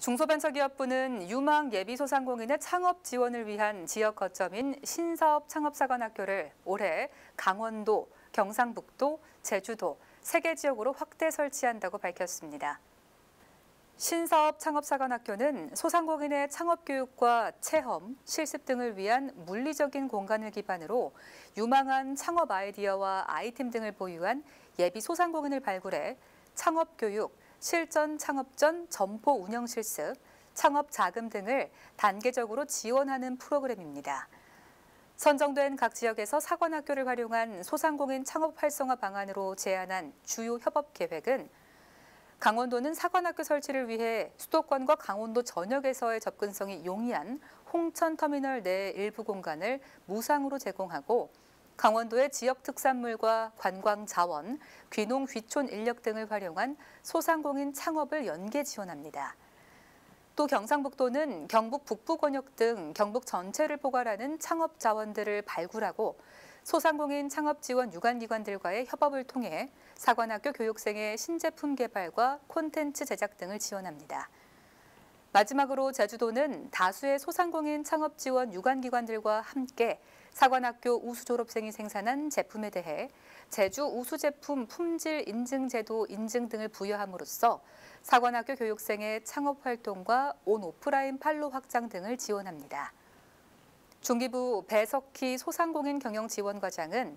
중소벤처기업부는 유망 예비소상공인의 창업 지원을 위한 지역 거점인 신사업 창업사관학교를 올해 강원도, 경상북도, 제주도 세 개 지역으로 확대 설치한다고 밝혔습니다. 신사업 창업사관학교는 소상공인의 창업교육과 체험, 실습 등을 위한 물리적인 공간을 기반으로 유망한 창업 아이디어와 아이템 등을 보유한 예비 소상공인을 발굴해 창업교육, 실전 창업 전 점포 운영 실습, 창업 자금 등을 단계적으로 지원하는 프로그램입니다. 선정된 각 지역에서 사관학교를 활용한 소상공인 창업 활성화 방안으로 제안한 주요 협업 계획은 강원도는 사관학교 설치를 위해 수도권과 강원도 전역에서의 접근성이 용이한 홍천 터미널 내 일부 공간을 무상으로 제공하고 강원도의 지역 특산물과 관광 자원, 귀농 귀촌 인력 등을 활용한 소상공인 창업을 연계 지원합니다. 또 경상북도는 경북 북부 권역 등 경북 전체를 포괄하는 창업 자원들을 발굴하고 소상공인 창업 지원 유관기관들과의 협업을 통해 사관학교 교육생의 신제품 개발과 콘텐츠 제작 등을 지원합니다. 마지막으로 제주도는 다수의 소상공인 창업 지원 유관기관들과 함께 사관학교 우수 졸업생이 생산한 제품에 대해 제주 우수 제품 품질 인증 제도 인증 등을 부여함으로써 사관학교 교육생의 창업 활동과 온 오프라인 판로 확장 등을 지원합니다. 중기부 배석희 소상공인 경영 지원과장은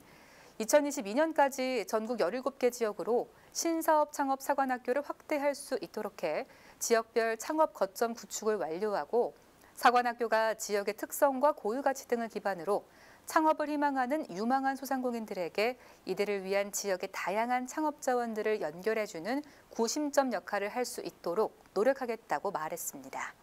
2022년까지 전국 17개 지역으로 신사업 창업 사관학교를 확대할 수 있도록 해 지역별 창업 거점 구축을 완료하고 사관학교가 지역의 특성과 고유 가치 등을 기반으로 창업을 희망하는 유망한 소상공인들에게 이들을 위한 지역의 다양한 창업 자원들을 연결해주는 구심점 역할을 할 수 있도록 노력하겠다고 말했습니다.